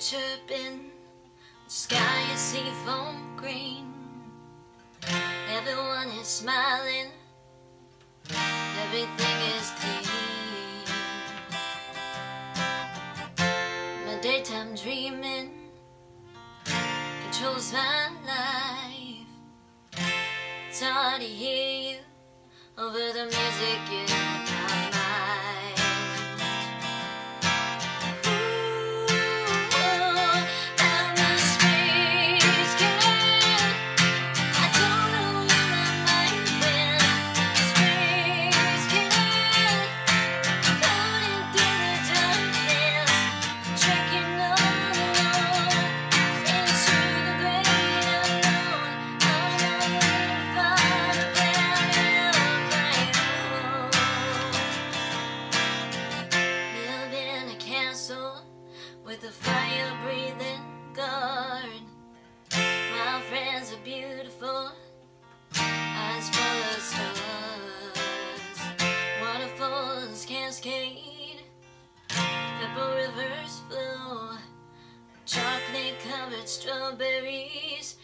chirping, the sky is seafoam green. Everyone is smiling, everything is clean. My daytime dreaming controls my life. It's hard to hear you over the music purple rivers flow. Chocolate covered strawberries.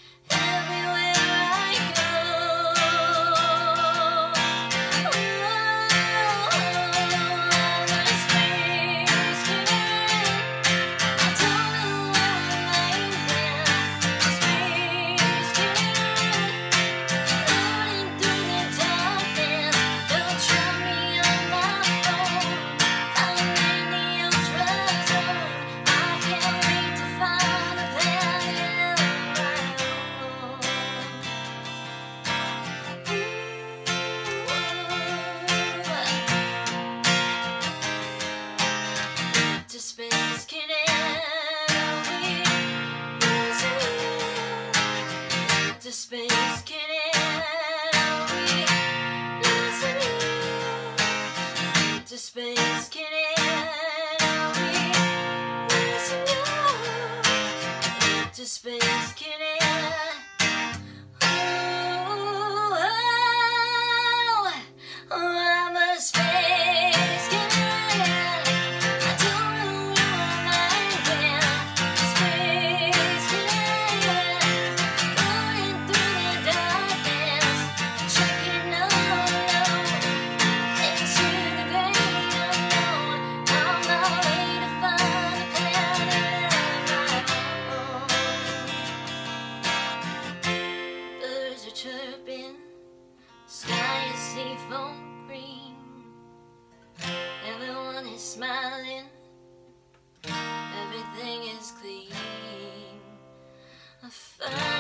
chirping, sky is sea foam green. Everyone is smiling, everything is clean. I find